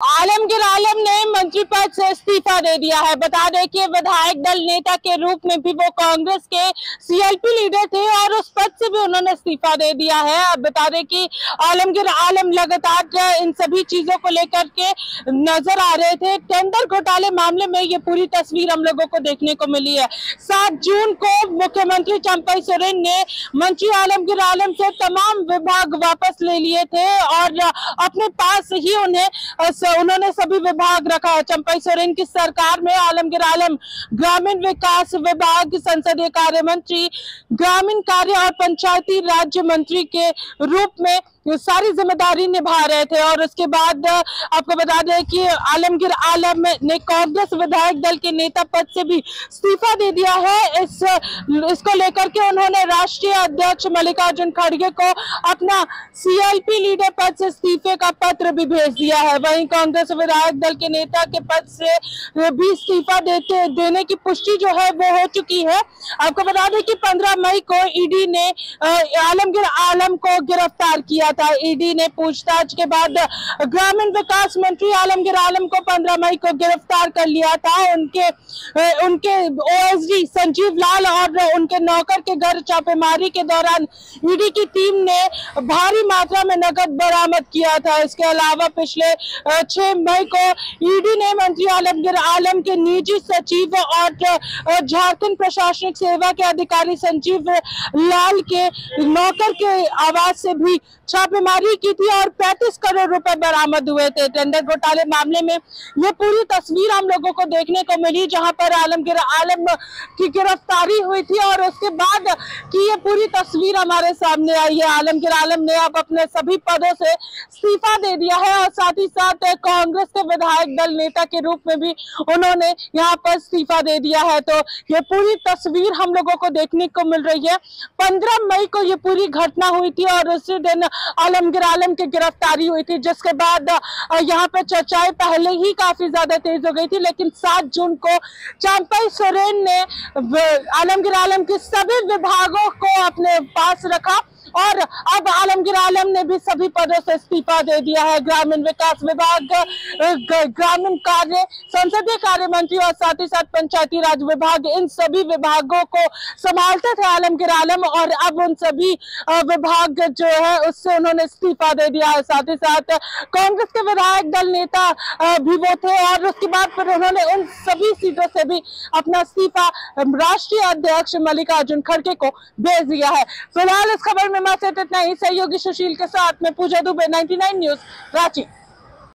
आलमगीर आलम ने मंत्री पद से इस्तीफा दे दिया है। बता दें कि विधायक दल नेता के रूप में भी वो कांग्रेस के सीएलपी लीडर थे और उस पद से भी उन्होंने इस्तीफा दे दिया है। अब बता दें कि आलमगीर आलम लगातार इन सभी चीज़ों को लेकर के नज़र आ रहे थे। टेंडर घोटाले मामले में ये पूरी तस्वीर हम लोगों को देखने को मिली है। सात जून को मुख्यमंत्री चंपई सोरेन ने मंत्री आलमगीर आलम से तमाम विभाग वापस ले लिए थे और अपने पास ही उन्हें उन्होंने सभी विभाग रखा है। चंपई सोरेन की सरकार में आलमगीर आलम, ग्रामीण विकास विभाग, संसदीय कार्य मंत्री, ग्रामीण कार्य और पंचायती राज्य मंत्री के रूप में सारी ज़िम्मेदारी निभा रहे थे और उसके बाद आपको बता दें कि आलमगीर आलम ने कांग्रेस विधायक दल के नेता पद से भी इस्तीफा दे दिया है। इस, इसको लेकर के उन्होंने राष्ट्रीय अध्यक्ष मल्लिकार्जुन खड़गे को अपना सीएलपी लीडर पद से इस्तीफे का पत्र भी भेज दिया है। वहीं कांग्रेस विधायक दल के नेता के पद से भी इस्तीफा देते, देने की पुष्टि जो है वो हो चुकी है। आपको बता दें कि 15 मई को ईडी ने आलमगीर आलम को गिरफ़्तार किया था ईडी ने पूछताछ के बाद ग्रामीण विकास मंत्री आलमगीर आलम को 15 मई को गिरफ़्तार कर लिया था। उनके उनके ओएसडी संजीव लाल और उनके नौकर के घर छापेमारी के दौरान ईडी की टीम ने भारी मात्रा में नकद बरामद किया था। इसके अलावा पिछले छह मई को ईडी ने मंत्री आलमगीर आलम के निजी सचिव और झारखंड प्रशासनिक सेवा के अधिकारी संजीव लाल के नौकर के आवाज़ से भी छापेमारी की थी और 35 करोड़ रुपए बरामद हुए थे। टेंडर घोटाले मामले में ये पूरी तस्वीर हम लोगों को देखने को मिली, जहाँ पर आलमगीर आलम की गिरफ्तारी हुई थी और उसके बाद की ये पूरी तस्वीर हमारे सामने आई है। आलमगीर आलम ने अब अपने सभी पदों से इस्तीफा दे दिया है और साथ ही साथ कांग्रेस के विधायक दल नेता के रूप में भी उन्होंने यहाँ पर इस्तीफा दे दिया है। तो ये पूरी तस्वीर हम लोगों को देखने को मिल रही है। पंद्रह मई को ये पूरी घटना हुई थी और उसी दिन आलमगीर आलम की गिरफ्तारी हुई थी, जिसके बाद यहाँ पे चर्चाएँ पहले ही काफ़ी ज़्यादा तेज हो गई थी, लेकिन सात जून को चांपाई सोरेन ने आलमगीर आलम के सभी विभागों को अपने पास रखा। और अब आलमगीर आलम ने भी सभी पदों से इस्तीफा दे दिया है। ग्रामीण विकास विभाग ग्रामीण कार्य, संसदीय कार्य मंत्री और साथ ही साथ पंचायती राज विभाग, इन सभी विभागों को संभालते थे आलमगीर आलम और अब उन सभी विभाग जो है उससे उन्होंने इस्तीफा दे दिया है। साथ ही साथ कांग्रेस के विधायक दल नेता भी वो थे और उसके बाद फिर उन्होंने उन सभी सीटों से भी अपना इस्तीफा राष्ट्रीय अध्यक्ष मल्लिकार्जुन खड़गे को भेज दिया है। फ़िलहाल इस खबर में में इतना ही सहयोगी सुशील के साथ में पूजा दुबे 99 न्यूज़ रांची।